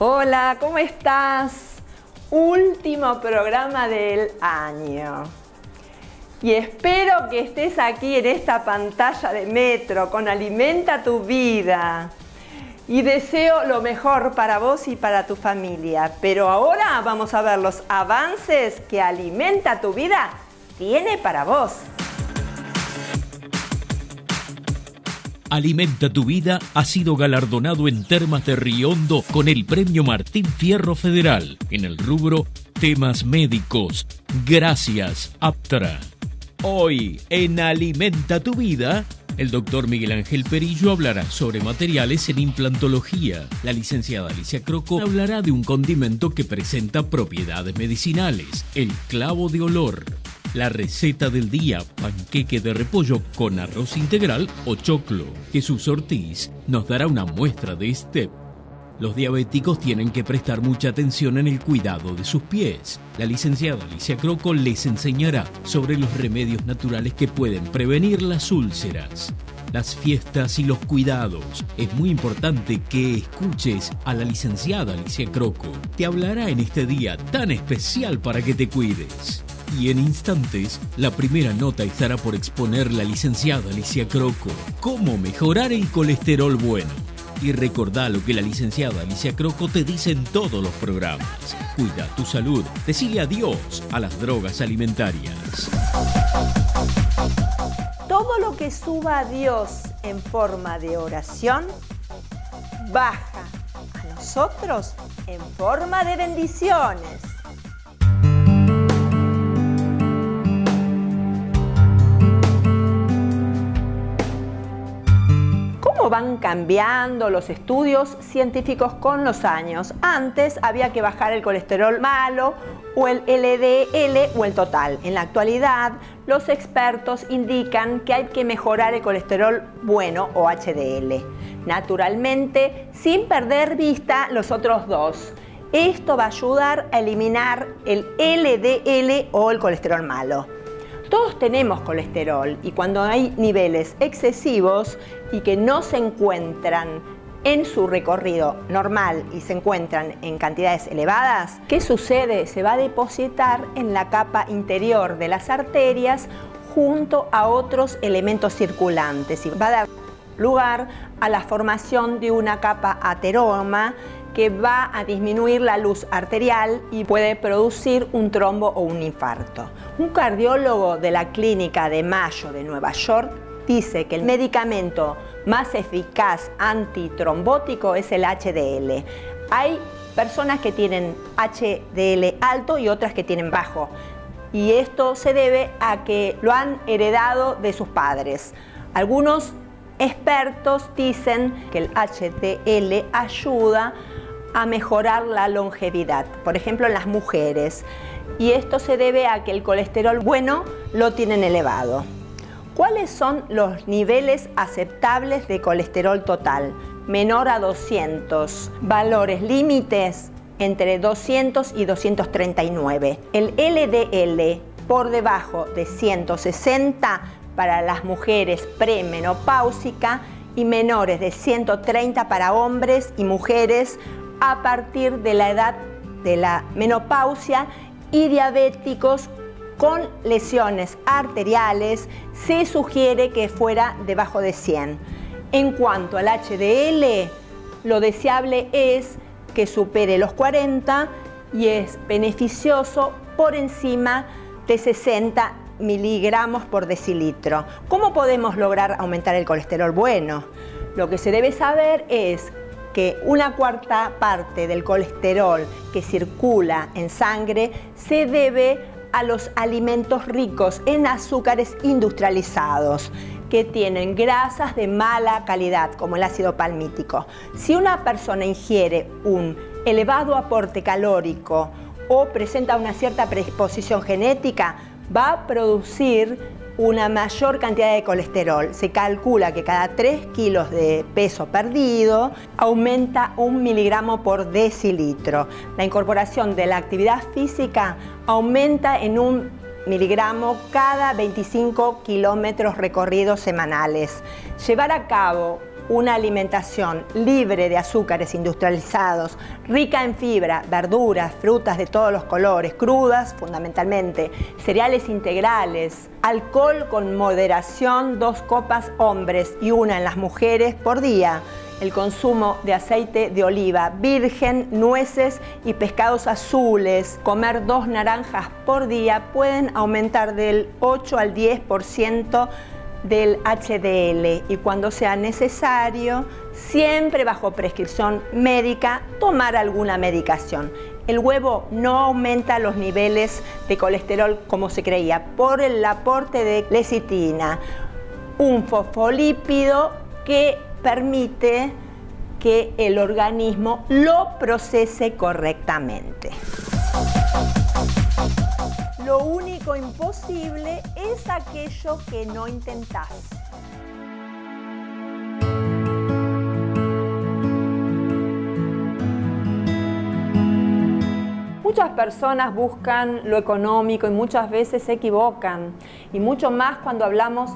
Hola, ¿cómo estás? Último programa del año. Y espero que estés aquí en esta pantalla de metro con Alimenta tu vida. Y deseo lo mejor para vos y para tu familia. Pero ahora vamos a ver los avances que Alimenta tu vida tiene para vos. Alimenta tu vida ha sido galardonado en Termas de Riondo con el Premio Martín Fierro Federal en el rubro Temas Médicos. Gracias, Aptra. Hoy en Alimenta tu vida, el doctor Miguel Ángel Perillo hablará sobre materiales en implantología. La licenciada Alicia Croco hablará de un condimento que presenta propiedades medicinales, el clavo de olor. La receta del día, panqueque de repollo con arroz integral o choclo. Jesús Ortiz nos dará una muestra de este. Los diabéticos tienen que prestar mucha atención en el cuidado de sus pies. La licenciada Alicia Croco les enseñará sobre los remedios naturales que pueden prevenir las úlceras las fiestas y los cuidados. Es muy importante que escuches a la licenciada Alicia Croco. Te hablará en este día tan especial para que te cuides. Y en instantes, la primera nota estará por exponer la licenciada Alicia Croco. Cómo mejorar el colesterol bueno. Y recordá lo que la licenciada Alicia Croco te dice en todos los programas. Cuida tu salud. Decile adiós a las drogas alimentarias. Todo lo que suba a Dios en forma de oración, baja a nosotros en forma de bendiciones. Van cambiando los estudios científicos con los años. Antes había que bajar el colesterol malo o el LDL o el total. En la actualidad, los expertos indican que hay que mejorar el colesterol bueno o HDL. Naturalmente, sin perder vista los otros dos. Esto va a ayudar a eliminar el LDL o el colesterol malo. Todos tenemos colesterol y cuando hay niveles excesivos y que no se encuentran en su recorrido normal y se encuentran en cantidades elevadas, ¿qué sucede? Se va a depositar en la capa interior de las arterias junto a otros elementos circulantes y va a dar lugar a la formación de una capa ateroma que va a disminuir la luz arterial y puede producir un trombo o un infarto. Un cardiólogo de la clínica de Mayo de Nueva York dice que el medicamento más eficaz antitrombótico es el HDL. Hay personas que tienen HDL alto y otras que tienen bajo. Y esto se debe a que lo han heredado de sus padres. Algunos expertos dicen que el HDL ayuda a mejorar la longevidad, por ejemplo en las mujeres. Y esto se debe a que el colesterol bueno lo tienen elevado. ¿Cuáles son los niveles aceptables de colesterol total? Menor a 200. Valores límites entre 200 y 239. El LDL por debajo de 160 para las mujeres premenopáusica y menores de 130 para hombres y mujeres a partir de la edad de la menopausia y diabéticos con lesiones arteriales se sugiere que fuera debajo de 100. En cuanto al HDL, lo deseable es que supere los 40 y es beneficioso por encima de 60 miligramos por decilitro. ¿Cómo podemos lograr aumentar el colesterol bueno? Lo que se debe saber es que una cuarta parte del colesterol que circula en sangre se debe a los alimentos ricos en azúcares industrializados que tienen grasas de mala calidad, como el ácido palmítico. Si una persona ingiere un elevado aporte calórico o presenta una cierta predisposición genética, va a producir una mayor cantidad de colesterol. Se calcula que cada 3 kilos de peso perdido aumenta un miligramo por decilitro. La incorporación de la actividad física aumenta en un miligramo cada 25 kilómetros recorridos semanales. Llevar a cabo una alimentación libre de azúcares industrializados, rica en fibra, verduras, frutas de todos los colores, crudas fundamentalmente, cereales integrales, alcohol con moderación, dos copas hombres y una en las mujeres por día, el consumo de aceite de oliva virgen, nueces y pescados azules, comer dos naranjas por día pueden aumentar del 8 al 10% del HDL y cuando sea necesario, siempre bajo prescripción médica, tomar alguna medicación. El huevo no aumenta los niveles de colesterol como se creía por el aporte de lecitina, un fosfolípido que permite que el organismo lo procese correctamente. Lo único imposible es aquello que no intentás. Muchas personas buscan lo económico y muchas veces se equivocan. Y mucho más cuando hablamos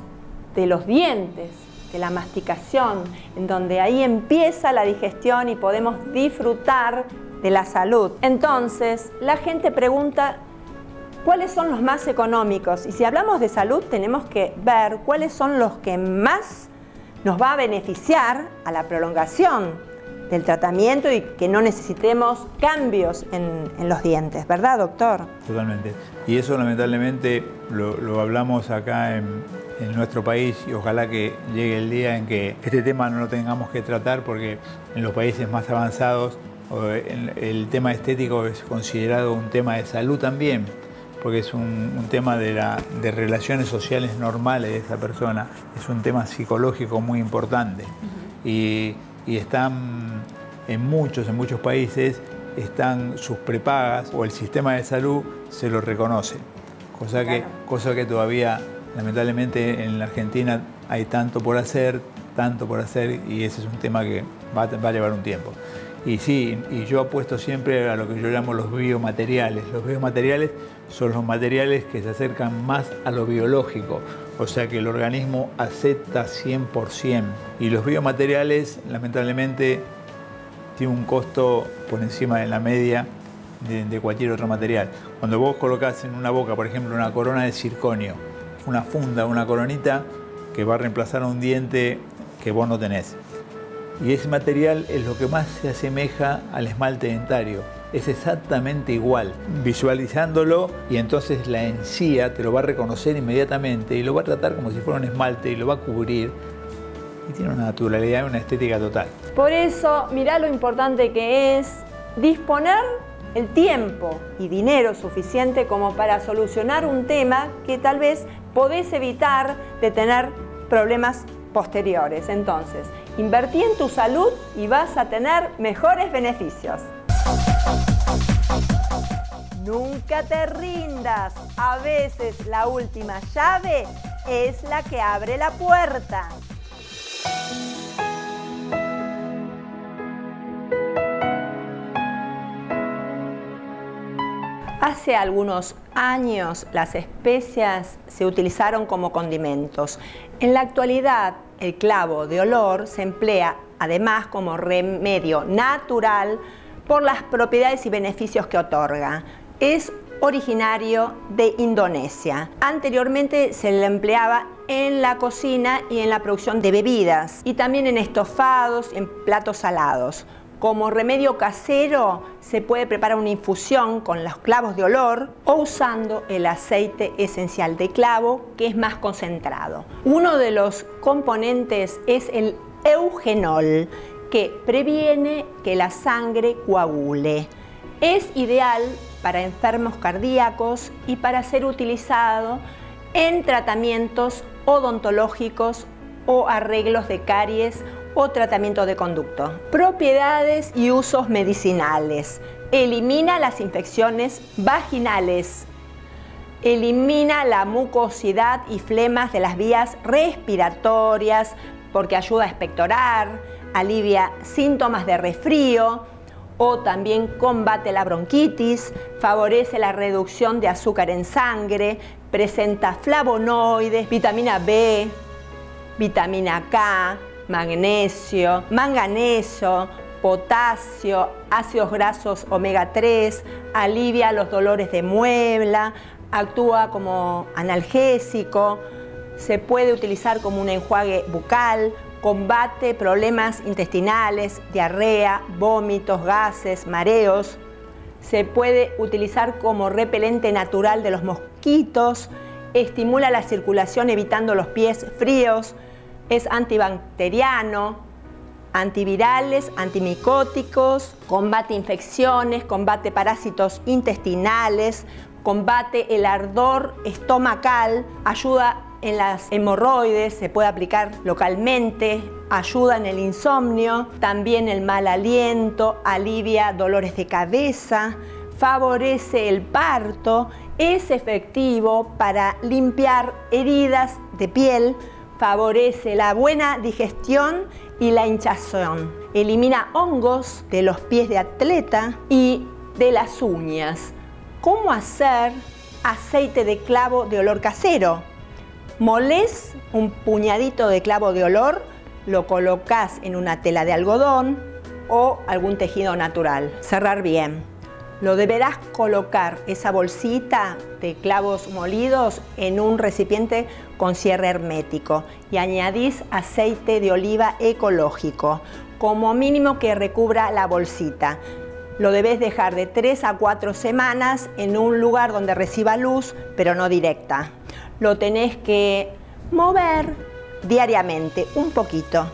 de los dientes, de la masticación, en donde ahí empieza la digestión y podemos disfrutar de la salud. Entonces, la gente pregunta, cuáles son los más económicos. Y si hablamos de salud, tenemos que ver cuáles son los que más nos va a beneficiar a la prolongación del tratamiento y que no necesitemos cambios en, los dientes, ¿verdad, doctor? Totalmente. Y eso lamentablemente lo, hablamos acá en, nuestro país y ojalá que llegue el día en que este tema no lo tengamos que tratar porque en los países más avanzados el tema estético es considerado un tema de salud también porque es un, tema de, relaciones sociales normales de esa persona, es un tema psicológico muy importante. y, están en muchos, en muchos países, están sus prepagas o el sistema de salud se lo reconoce, cosa, que, cosa que todavía lamentablemente en la Argentina hay tanto por hacer, tanto por hacer y ese es un tema que va, va a llevar un tiempo. Y sí, y yo apuesto siempre a lo que yo llamo los biomateriales. Los biomateriales son los materiales que se acercan más a lo biológico, o sea que el organismo acepta 100%. Y los biomateriales, lamentablemente, tienen un costo por encima de la media de, cualquier otro material. Cuando vos colocas en una boca, por ejemplo, una corona de circonio, una funda, una coronita que va a reemplazar a un diente que vos no tenés y ese material es lo que más se asemeja al esmalte dentario. Es exactamente igual, visualizándolo y entonces la encía te lo va a reconocer inmediatamente y lo va a tratar como si fuera un esmalte y lo va a cubrir y tiene una naturalidad y una estética total. Por eso, mirá lo importante que es disponer el tiempo y dinero suficiente como para solucionar un tema que tal vez podés evitar de tener problemas posteriores. Entonces, invertí en tu salud y vas a tener mejores beneficios. Nunca te rindas. A veces la última llave es la que abre la puerta. Hace algunos años las especias se utilizaron como condimentos. En la actualidad el clavo de olor se emplea además como remedio natural por las propiedades y beneficios que otorga. Es originario de Indonesia. Anteriormente se le empleaba en la cocina y en la producción de bebidas y también en estofados, en platos salados. Como remedio casero se puede preparar una infusión con los clavos de olor o usando el aceite esencial de clavo que es más concentrado. Uno de los componentes es el eugenol que previene que la sangre coagule. Es ideal para enfermos cardíacos y para ser utilizado en tratamientos odontológicos o arreglos de caries o tratamiento de conducto. Propiedades y usos medicinales. Elimina las infecciones vaginales. Elimina la mucosidad y flemas de las vías respiratorias porque ayuda a expectorar, alivia síntomas de resfrío o también combate la bronquitis, favorece la reducción de azúcar en sangre, presenta flavonoides, vitamina B, vitamina K, magnesio, manganeso, potasio, ácidos grasos omega 3, alivia los dolores de muebla, actúa como analgésico, se puede utilizar como un enjuague bucal, combate problemas intestinales, diarrea, vómitos, gases, mareos. Se puede utilizar como repelente natural de los mosquitos, estimula la circulación evitando los pies fríos, es antibacteriano, antivirales, antimicóticos, combate infecciones, combate parásitos intestinales, combate el ardor estomacal, ayuda en las hemorroides, se puede aplicar localmente, ayuda en el insomnio, también el mal aliento, alivia dolores de cabeza, favorece el parto, es efectivo para limpiar heridas de piel, favorece la buena digestión y la hinchazón, elimina hongos de los pies de atleta y de las uñas. ¿Cómo hacer aceite de clavo de olor casero? Molés un puñadito de clavo de olor, lo colocas en una tela de algodón o algún tejido natural. Cerrar bien. Lo deberás colocar esa bolsita de clavos molidos en un recipiente con cierre hermético y añadís aceite de oliva ecológico, como mínimo que recubra la bolsita. Lo debes dejar de 3 a 4 semanas en un lugar donde reciba luz, pero no directa lo tenés que mover diariamente un poquito.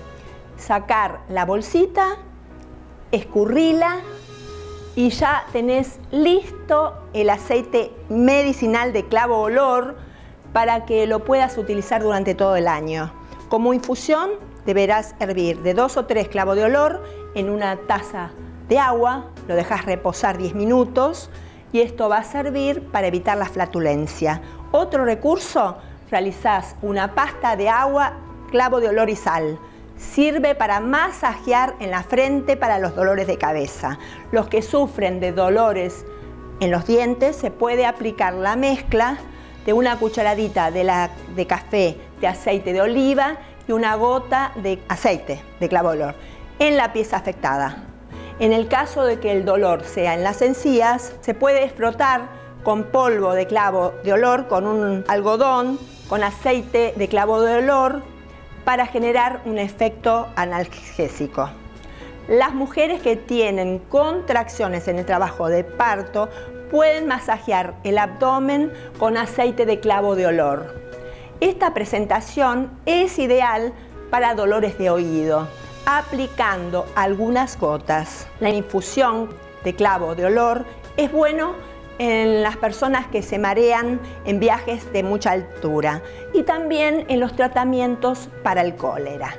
Sacar la bolsita, escurrila y ya tenés listo el aceite medicinal de clavo olor para que lo puedas utilizar durante todo el año. Como infusión deberás hervir de dos o tres clavos de olor en una taza de agua, lo dejas reposar 10 minutos y esto va a servir para evitar la flatulencia. Otro recurso, realizás una pasta de agua, clavo de olor y sal. Sirve para masajear en la frente para los dolores de cabeza. Los que sufren de dolores en los dientes se puede aplicar la mezcla de una cucharadita de, de café de aceite de oliva y una gota de aceite de clavo de olor en la pieza afectada. En el caso de que el dolor sea en las encías, se puede frotar con polvo de clavo de olor, con un algodón, con aceite de clavo de olor, para generar un efecto analgésico. Las mujeres que tienen contracciones en el trabajo de parto pueden masajear el abdomen con aceite de clavo de olor. Esta presentación es ideal para dolores de oído, aplicando algunas gotas. La infusión de clavo de olor es bueno en las personas que se marean en viajes de mucha altura y también en los tratamientos para el cólera.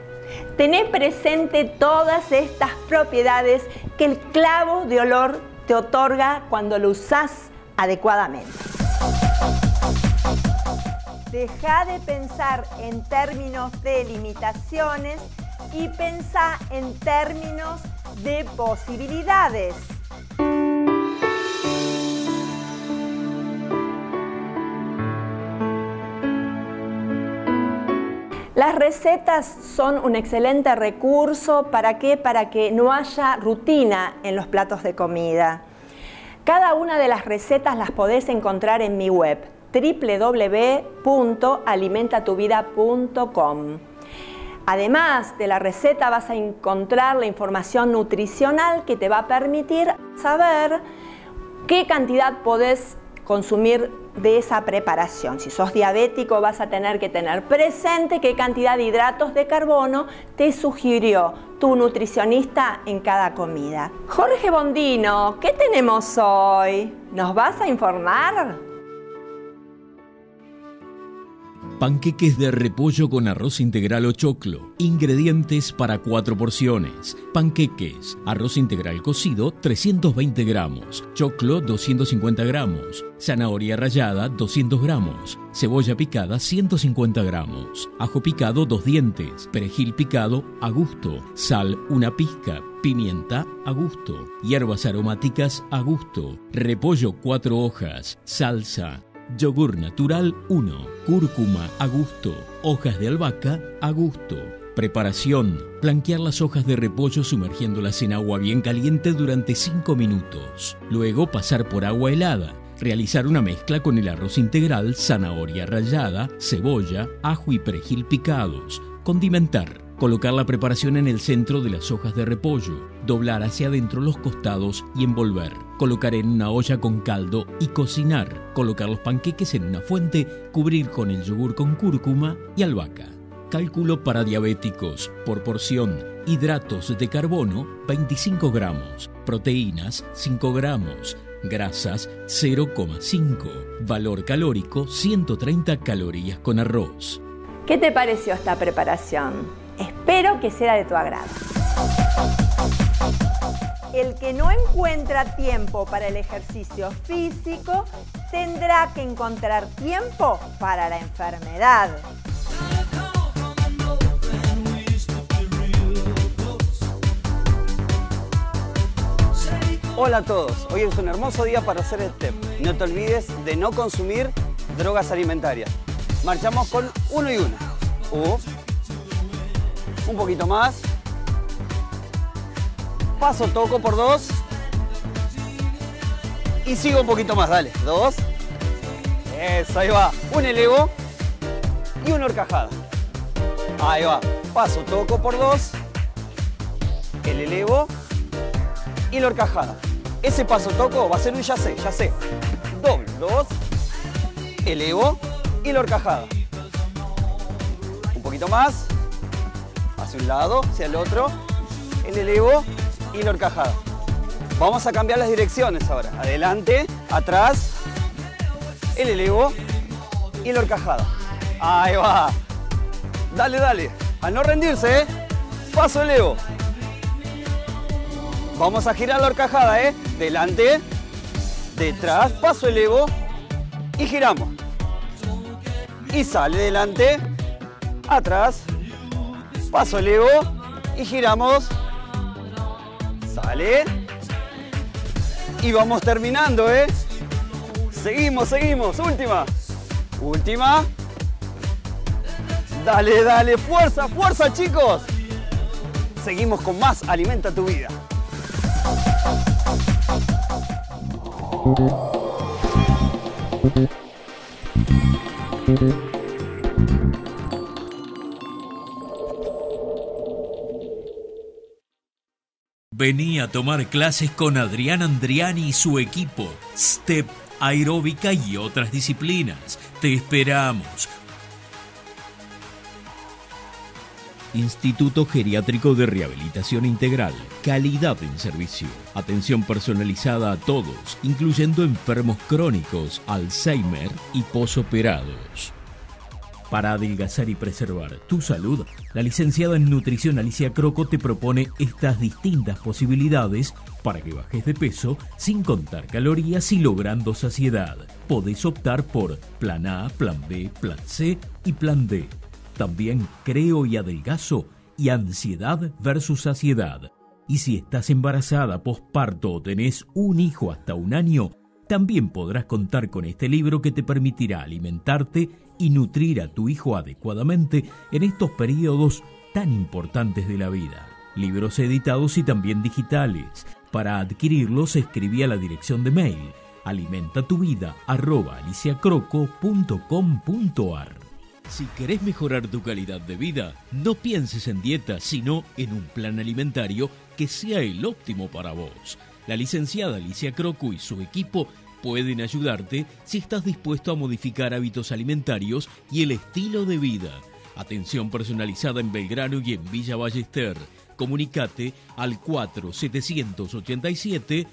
Tené presente todas estas propiedades que el clavo de olor te otorga cuando lo usás adecuadamente. Deja de pensar en términos de limitaciones y pensá en términos de posibilidades. Las recetas son un excelente recurso. ¿Para qué? Para que no haya rutina en los platos de comida. Cada una de las recetas las podés encontrar en mi web www.alimentatuvida.com. Además de la receta vas a encontrar la información nutricional que te va a permitir saber qué cantidad podés consumir de esa preparación. Si sos diabético vas a tener que tener presente qué cantidad de hidratos de carbono te sugirió tu nutricionista en cada comida. Jorge Bondino, ¿qué tenemos hoy? ¿Nos vas a informar? Panqueques de repollo con arroz integral o choclo. Ingredientes para cuatro porciones. Panqueques, arroz integral cocido 320 gramos, choclo 250 gramos, zanahoria rallada 200 gramos, cebolla picada 150 gramos, ajo picado dos dientes, perejil picado a gusto, sal una pizca, pimienta a gusto, hierbas aromáticas a gusto, repollo cuatro hojas, salsa, Yogur natural 1. Cúrcuma a gusto. Hojas de albahaca a gusto. Preparación. Blanquear las hojas de repollo sumergiéndolas en agua bien caliente durante 5 minutos. Luego pasar por agua helada. Realizar una mezcla con el arroz integral, zanahoria rallada, cebolla, ajo y perejil picados. Condimentar. Colocar la preparación en el centro de las hojas de repollo, doblar hacia adentro los costados y envolver. Colocar en una olla con caldo y cocinar. Colocar los panqueques en una fuente, cubrir con el yogur con cúrcuma y albahaca. Cálculo para diabéticos. Por porción. Hidratos de carbono 25 gramos. Proteínas 5 gramos. Grasas 0,5. Valor calórico 130 calorías con arroz. ¿Qué te pareció esta preparación? Espero que sea de tu agrado. El que no encuentra tiempo para el ejercicio físico tendrá que encontrar tiempo para la enfermedad. Hola a todos, hoy es un hermoso día para hacer step. No te olvides de no consumir drogas alimentarias. Marchamos con uno y uno. Un poquito más. Paso, toco por dos. Y sigo un poquito más, dale. Dos. Eso, ahí va. Un elevo y una horcajada. Ahí va. Paso, toco por dos. El elevo y la horcajada. Ese paso toco va a ser un ya sé, ya sé. Doble, dos. Elevo y la horcajada. Un poquito más un lado, hacia el otro, el elevo y la horcajada. Vamos a cambiar las direcciones ahora. Adelante, atrás, el elevo y la horcajada. Ahí va. Dale, dale. A no rendirse, ¿eh? Paso elevo. Vamos a girar la horcajada, ¿eh? Delante, detrás, paso elevo y giramos. Y sale delante, atrás, Paso el ego y giramos. Sale. Y vamos terminando, ¿eh? Seguimos, seguimos. Última. Última. Dale, dale. Fuerza, fuerza, chicos. Seguimos con más Alimenta tu vida. Vení a tomar clases con Adrián Andriani y su equipo. Step, aeróbica y otras disciplinas. Te esperamos. Instituto Geriátrico de Rehabilitación Integral. Calidad en servicio. Atención personalizada a todos, incluyendo enfermos crónicos, Alzheimer y posoperados. Para adelgazar y preservar tu salud, la licenciada en nutrición Alicia Croco te propone estas distintas posibilidades para que bajes de peso sin contar calorías y logrando saciedad. Podés optar por plan A, plan B, plan C y plan D. También creo y adelgazo y ansiedad versus saciedad. Y si estás embarazada, posparto o tenés un hijo hasta un año, también podrás contar con este libro que te permitirá alimentarte y nutrir a tu hijo adecuadamente en estos periodos tan importantes de la vida. Libros editados y también digitales. Para adquirirlos escribí a la dirección de mail alimentatuvida@aliciacroco.com.ar. Si querés mejorar tu calidad de vida, no pienses en dieta, sino en un plan alimentario que sea el óptimo para vos. La licenciada Alicia Croco y su equipo pueden ayudarte si estás dispuesto a modificar hábitos alimentarios y el estilo de vida. Atención personalizada en Belgrano y en Villa Ballester. Comunicate al 4787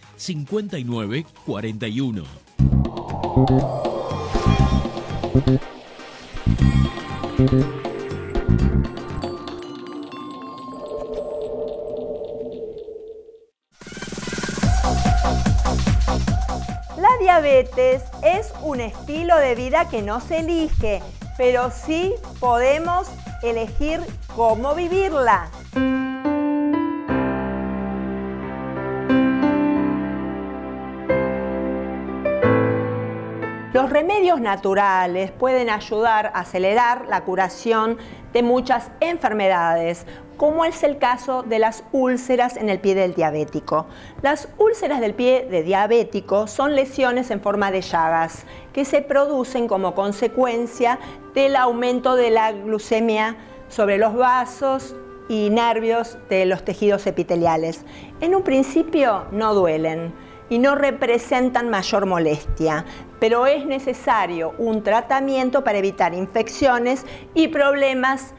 es un estilo de vida que no se elige, pero sí podemos elegir cómo vivirla. Los remedios naturales pueden ayudar a acelerar la curación de muchas enfermedades, como es el caso de las úlceras en el pie del diabético. Las úlceras del pie de diabético son lesiones en forma de llagas que se producen como consecuencia del aumento de la glucemia sobre los vasos y nervios de los tejidos epiteliales. En un principio no duelen y no representan mayor molestia, pero es necesario un tratamiento para evitar infecciones y problemas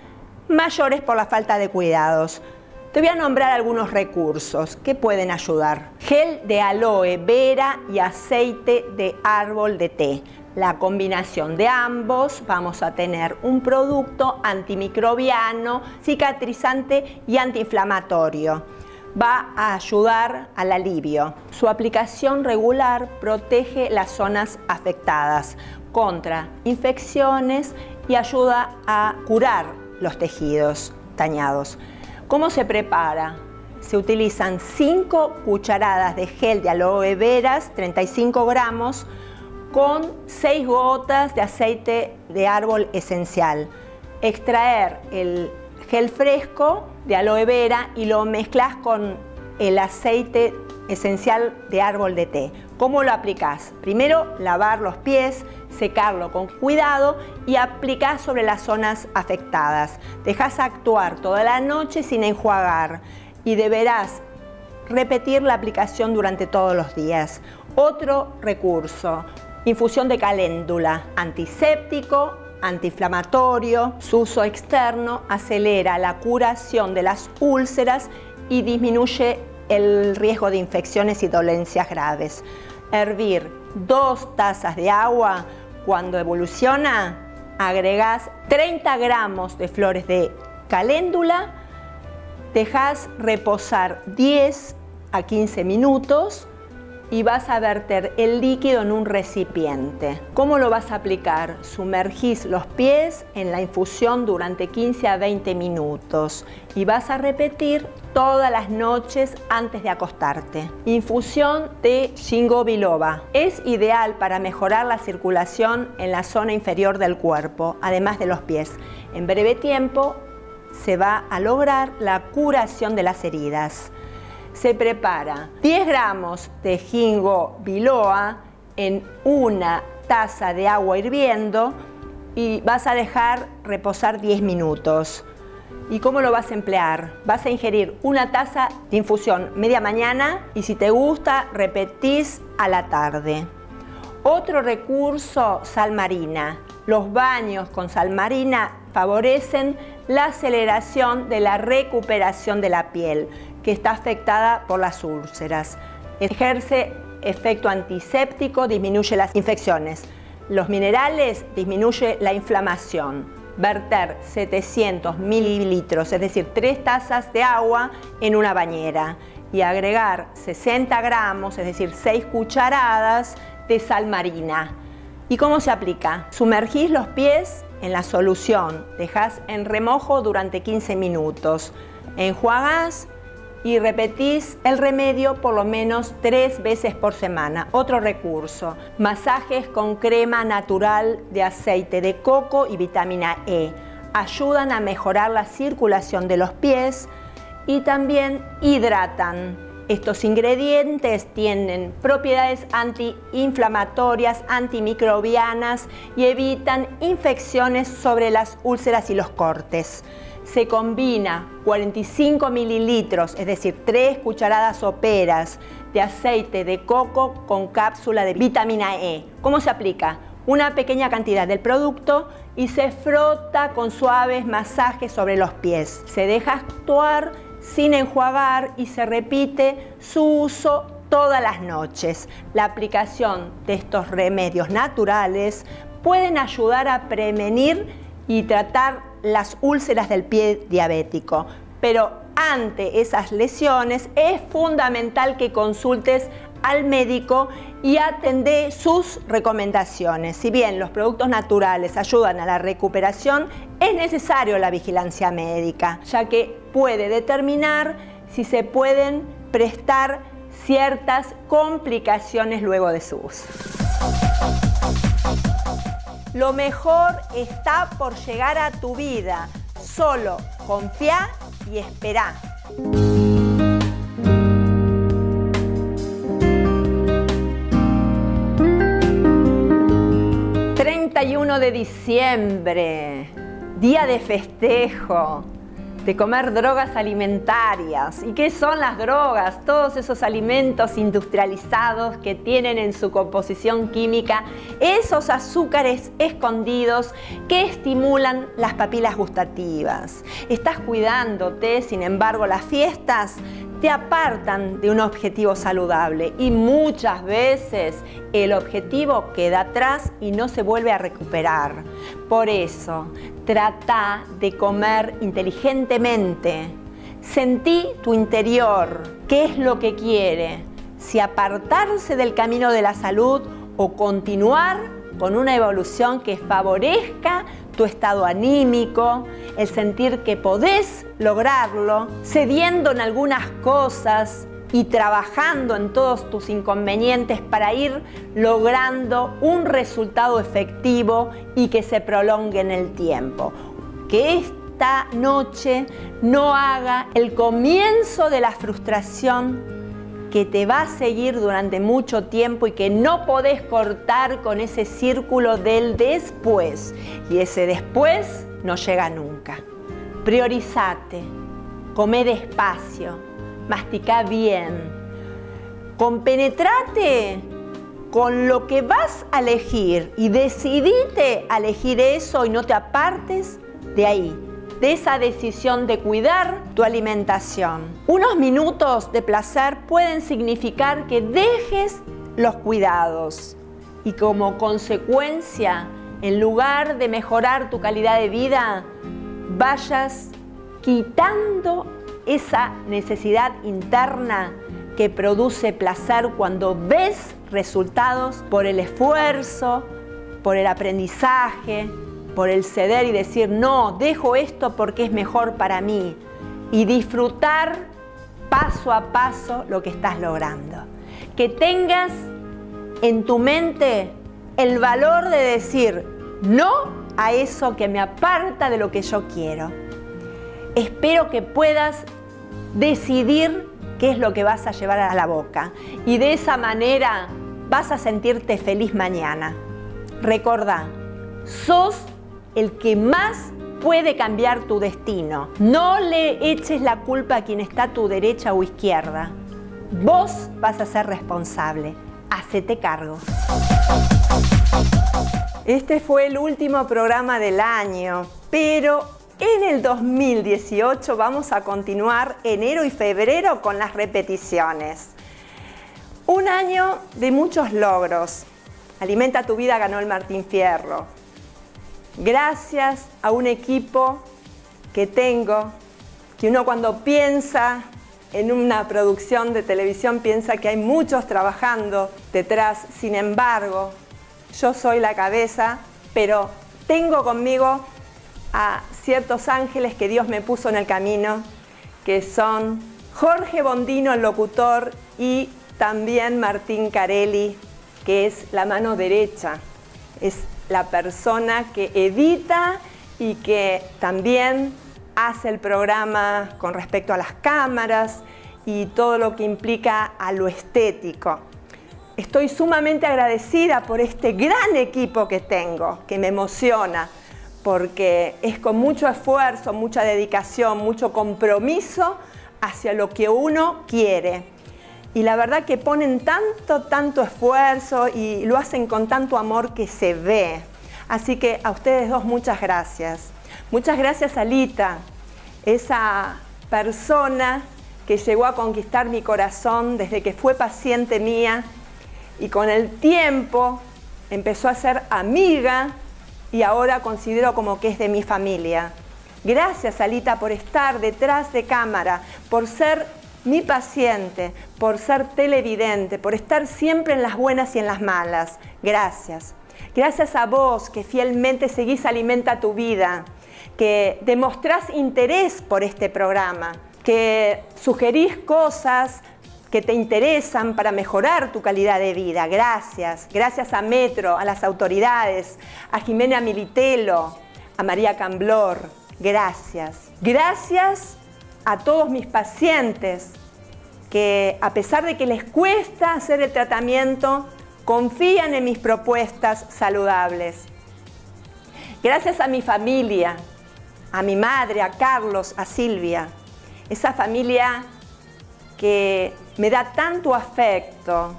mayores por la falta de cuidados. Te voy a nombrar algunos recursos que pueden ayudar. Gel de aloe vera y aceite de árbol de té. La combinación de ambos vamos a tener un producto antimicrobiano, cicatrizante y antiinflamatorio. Va a ayudar al alivio. Su aplicación regular protege las zonas afectadas contra infecciones y ayuda a curar los tejidos dañados. ¿Cómo se prepara? Se utilizan 5 cucharadas de gel de aloe veras, 35 gramos, con 6 gotas de aceite de árbol esencial. Extraer el gel fresco de aloe vera y lo mezclas con el aceite esencial de árbol de té. ¿Cómo lo aplicas? Primero lavar los pies, secarlo con cuidado y aplicar sobre las zonas afectadas. Dejas actuar toda la noche sin enjuagar y deberás repetir la aplicación durante todos los días. Otro recurso, infusión de caléndula, antiséptico, antiinflamatorio, su uso externo acelera la curación de las úlceras y disminuye el riesgo de infecciones y dolencias graves. Hervir dos tazas de agua cuando evoluciona, agregás 30 gramos de flores de caléndula, dejas reposar 10 a 15 minutos y vas a verter el líquido en un recipiente. ¿Cómo lo vas a aplicar? Sumergís los pies en la infusión durante 15 a 20 minutos y vas a repetir todas las noches antes de acostarte. Infusión de Shingo biloba. Es ideal para mejorar la circulación en la zona inferior del cuerpo, además de los pies. En breve tiempo se va a lograr la curación de las heridas se prepara 10 gramos de jingo biloa en una taza de agua hirviendo y vas a dejar reposar 10 minutos. ¿Y cómo lo vas a emplear? Vas a ingerir una taza de infusión media mañana y si te gusta repetís a la tarde. Otro recurso, sal marina. Los baños con sal marina favorecen la aceleración de la recuperación de la piel que está afectada por las úlceras. Ejerce efecto antiséptico, disminuye las infecciones. Los minerales disminuye la inflamación. Verter 700 mililitros, es decir, 3 tazas de agua en una bañera y agregar 60 gramos, es decir, 6 cucharadas de sal marina. ¿Y cómo se aplica? Sumergís los pies en la solución, dejas en remojo durante 15 minutos, enjuagás y repetís el remedio por lo menos tres veces por semana. Otro recurso, masajes con crema natural de aceite de coco y vitamina E. Ayudan a mejorar la circulación de los pies y también hidratan. Estos ingredientes tienen propiedades antiinflamatorias, antimicrobianas y evitan infecciones sobre las úlceras y los cortes se combina 45 mililitros, es decir, 3 cucharadas soperas de aceite de coco con cápsula de vitamina E. ¿Cómo se aplica? Una pequeña cantidad del producto y se frota con suaves masajes sobre los pies. Se deja actuar sin enjuagar y se repite su uso todas las noches. La aplicación de estos remedios naturales pueden ayudar a prevenir y tratar las úlceras del pie diabético. Pero ante esas lesiones es fundamental que consultes al médico y atende sus recomendaciones. Si bien los productos naturales ayudan a la recuperación, es necesario la vigilancia médica, ya que puede determinar si se pueden prestar ciertas complicaciones luego de su uso. Lo mejor está por llegar a tu vida. Solo confía y espera. 31 de diciembre, día de festejo, de comer drogas alimentarias. ¿Y qué son las drogas? Todos esos alimentos industrializados que tienen en su composición química esos azúcares escondidos que estimulan las papilas gustativas. Estás cuidándote, sin embargo, las fiestas te apartan de un objetivo saludable y muchas veces el objetivo queda atrás y no se vuelve a recuperar. Por eso, trata de comer inteligentemente. Sentí tu interior, qué es lo que quiere, si apartarse del camino de la salud o continuar con una evolución que favorezca tu estado anímico, el sentir que podés lograrlo, cediendo en algunas cosas y trabajando en todos tus inconvenientes para ir logrando un resultado efectivo y que se prolongue en el tiempo. Que esta noche no haga el comienzo de la frustración que te va a seguir durante mucho tiempo y que no podés cortar con ese círculo del después. Y ese después no llega nunca. Priorizate, come despacio, mastica bien, compenetrate con lo que vas a elegir y decidite a elegir eso y no te apartes de ahí de esa decisión de cuidar tu alimentación. Unos minutos de placer pueden significar que dejes los cuidados y como consecuencia, en lugar de mejorar tu calidad de vida, vayas quitando esa necesidad interna que produce placer cuando ves resultados por el esfuerzo, por el aprendizaje, por el ceder y decir, no, dejo esto porque es mejor para mí. Y disfrutar paso a paso lo que estás logrando. Que tengas en tu mente el valor de decir no a eso que me aparta de lo que yo quiero. Espero que puedas decidir qué es lo que vas a llevar a la boca y de esa manera vas a sentirte feliz mañana. Recordá, sos el que más puede cambiar tu destino. No le eches la culpa a quien está a tu derecha o izquierda. Vos vas a ser responsable. Hacete cargo. Este fue el último programa del año, pero en el 2018 vamos a continuar enero y febrero con las repeticiones. Un año de muchos logros. Alimenta tu vida ganó el Martín Fierro gracias a un equipo que tengo, que uno cuando piensa en una producción de televisión piensa que hay muchos trabajando detrás, sin embargo, yo soy la cabeza, pero tengo conmigo a ciertos ángeles que Dios me puso en el camino, que son Jorge Bondino, el locutor, y también Martín Carelli, que es la mano derecha. La persona que edita y que también hace el programa con respecto a las cámaras y todo lo que implica a lo estético. Estoy sumamente agradecida por este gran equipo que tengo, que me emociona, porque es con mucho esfuerzo, mucha dedicación, mucho compromiso hacia lo que uno quiere y la verdad que ponen tanto, tanto esfuerzo y lo hacen con tanto amor que se ve. Así que a ustedes dos muchas gracias. Muchas gracias a Lita, esa persona que llegó a conquistar mi corazón desde que fue paciente mía y con el tiempo empezó a ser amiga y ahora considero como que es de mi familia. Gracias, Alita, por estar detrás de cámara, por ser mi paciente, por ser televidente, por estar siempre en las buenas y en las malas. Gracias. Gracias a vos que fielmente seguís Alimenta tu vida, que demostrás interés por este programa, que sugerís cosas que te interesan para mejorar tu calidad de vida. Gracias. Gracias a Metro, a las autoridades, a Jimena Militelo, a María Camblor. gracias. Gracias a todos mis pacientes que a pesar de que les cuesta hacer el tratamiento, confían en mis propuestas saludables. Gracias a mi familia, a mi madre, a Carlos, a Silvia, esa familia que me da tanto afecto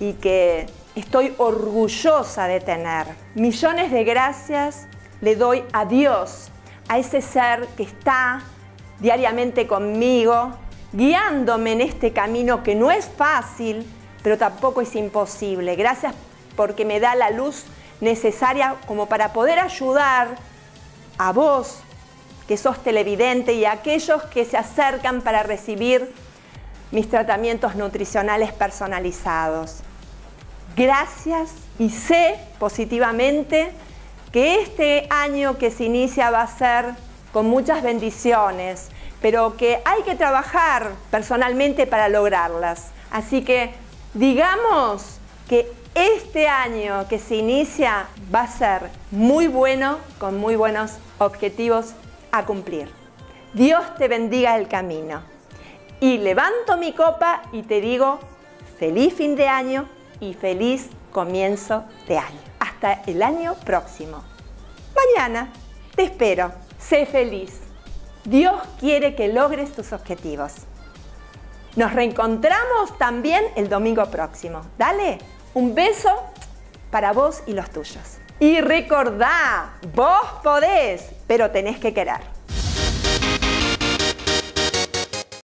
y que estoy orgullosa de tener. Millones de gracias le doy a Dios, a ese ser que está diariamente conmigo, guiándome en este camino que no es fácil, pero tampoco es imposible. Gracias porque me da la luz necesaria como para poder ayudar a vos, que sos televidente, y a aquellos que se acercan para recibir mis tratamientos nutricionales personalizados. Gracias y sé positivamente que este año que se inicia va a ser con muchas bendiciones, pero que hay que trabajar personalmente para lograrlas. Así que digamos que este año que se inicia va a ser muy bueno, con muy buenos objetivos a cumplir. Dios te bendiga el camino. Y levanto mi copa y te digo feliz fin de año y feliz comienzo de año. Hasta el año próximo. Mañana te espero. Sé feliz. Dios quiere que logres tus objetivos. Nos reencontramos también el domingo próximo. Dale un beso para vos y los tuyos. Y recordá, vos podés, pero tenés que querer.